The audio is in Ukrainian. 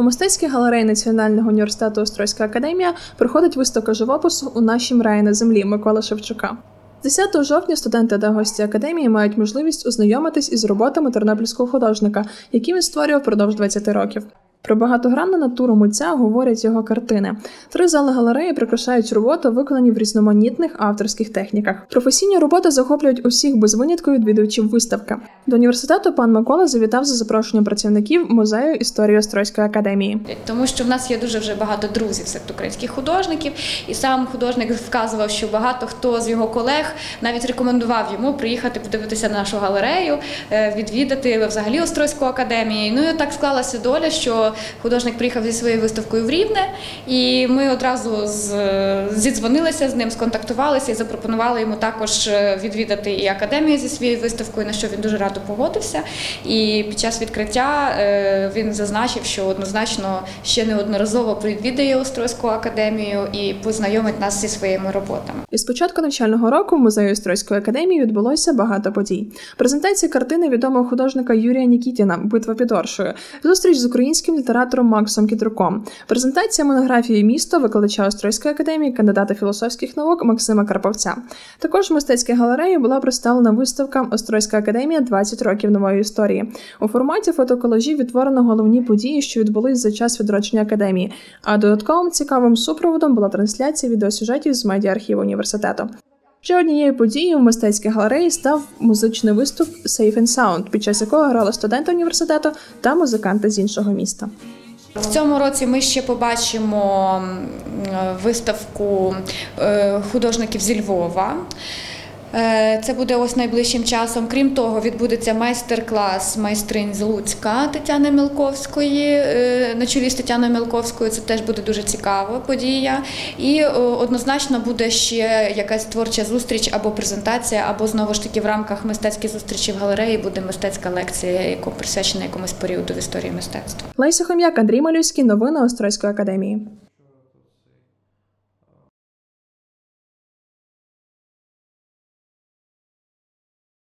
У мистецькій галереї Національного університету Острозька академія проходить виставка живопису у нашім раї на землі Микола Шевчука. 10 жовтня студенти та гості академії мають можливість ознайомитись із роботами тернопільського художника, які він створював впродовж 20 років. Про багатогранну натуру митця говорять його картини. Три зали галереї прикрашають роботи, виконані в різноманітних авторських техніках. Професійні роботи захоплюють усіх без винятку відвідувачів виставки. До університету пан Микола завітав за запрошенням працівників музею історії Острозької академії. Тому що в нас є дуже вже багато друзів серед українських художників, і сам художник вказував, що багато хто з його колег навіть рекомендував йому приїхати подивитися на нашу галерею, е, відвідати взагалі Острозьку академію. Ну і так склалася доля, що художник приїхав зі своєю виставкою в Рівне, і ми одразу з, зідзвонилися з ним, сконтактувалися і запропонували йому також е, відвідати і академію зі своєю виставкою, на що він дуже радо погодився. І під час відкриття е, він зазначив, що однозначно ще неодноразово відвідає Острозьку академію і познайомить нас зі своїми роботами. Із початку навчального року в музеї Острозької академії відбулося багато подій. Презентація картини відомого художника Юрія Нікітіна Битва під Оршою, зустріч з українським літератором Максом Кідруком, презентація монографії місто викладача Острозької академії, кандидата філософських наук Максима Карповця. Також в мистецькій галереї була представлена виставка Острозька академія 20 років нової історії. У форматі фотоколажів відтворено головні події, що відбулись за час відродження академії. А додатковим цікавим супроводом була трансляція відеосюжетів з медіа-архіву університету. Ще однією подією в мистецькій галереї став музичний виступ Safe and Sound, під час якого грали студенти університету та музиканти з іншого міста. В цьому році ми ще побачимо виставку е, художників зі Львова. Е, це буде ось найближчим часом. Крім того, відбудеться майстер-клас майстринь з Луцька Тетяни Мілковської е, на чолі з Тетяною Мілковською. Це теж буде дуже цікава подія. І однозначно буде ще якась творча зустріч або презентація, або знову ж таки в рамках мистецької зустрічі в галереї буде мистецька лекція, яка присвячена якомусь періоду в історії мистецтва. Леся Хом'як, Андрій Малюський, новини Острозької академії.